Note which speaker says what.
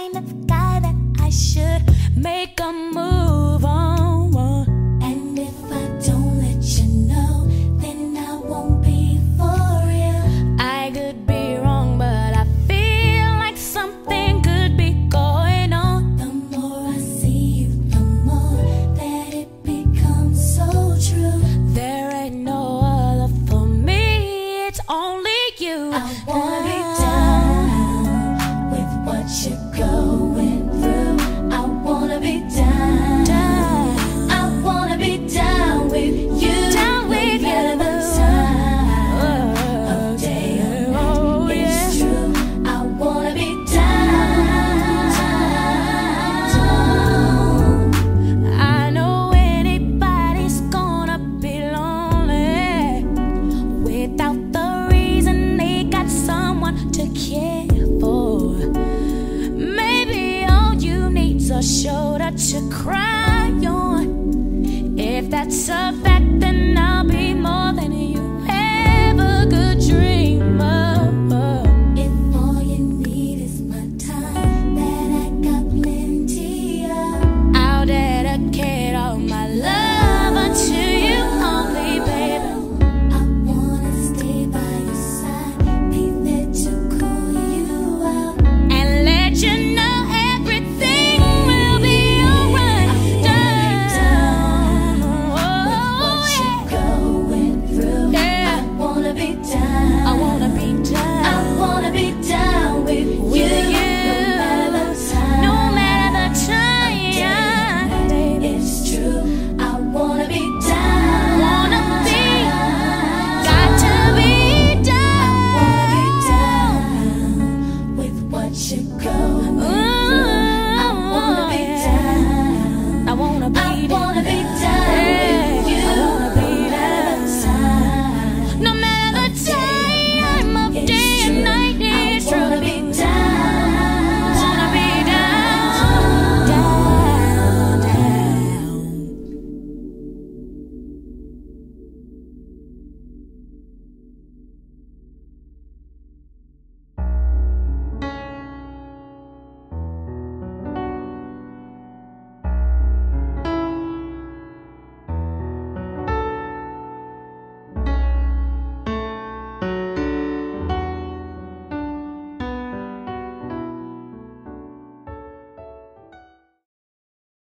Speaker 1: kind of guy that I should make a move on. And if I don't let you know, then I won't be for real. I could be wrong, but I feel like something could be going on. The more I see you, the more that it becomes so true. There ain't no other for me, it's only you. I want show that you cry on. If that's a fact, then I'll be.